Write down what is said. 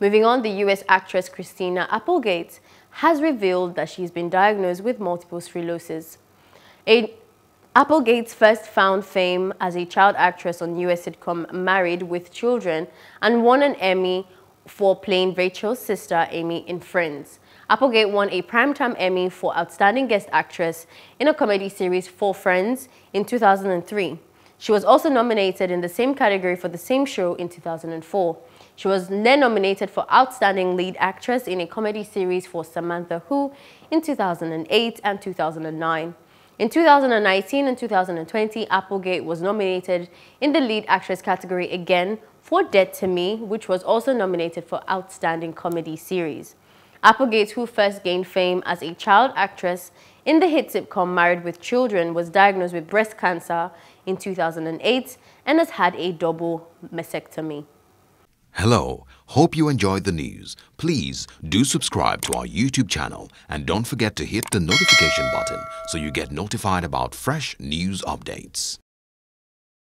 Moving on, the US actress Christina Applegate has revealed that she's been diagnosed with multiple sclerosis. A Applegate's first found fame as a child actress on US sitcom Married with Children and won an Emmy for playing Rachel's sister Amy in Friends. Applegate won a Primetime Emmy for Outstanding Guest Actress in a comedy series for Friends in 2003. She was also nominated in the same category for the same show in 2004. She was then nominated for Outstanding Lead Actress in a comedy series for Samantha Who in 2008 and 2009. In 2019 and 2020, Applegate was nominated in the lead actress category again for Dead to Me, which was also nominated for Outstanding Comedy Series. Applegate, who first gained fame as a child actress in the hit sitcom Married with Children, was diagnosed with breast cancer in 2008 and has had a double mastectomy. Hello, hope you enjoyed the news. Please do subscribe to our YouTube channel and don't forget to hit the notification button so you get notified about fresh news updates.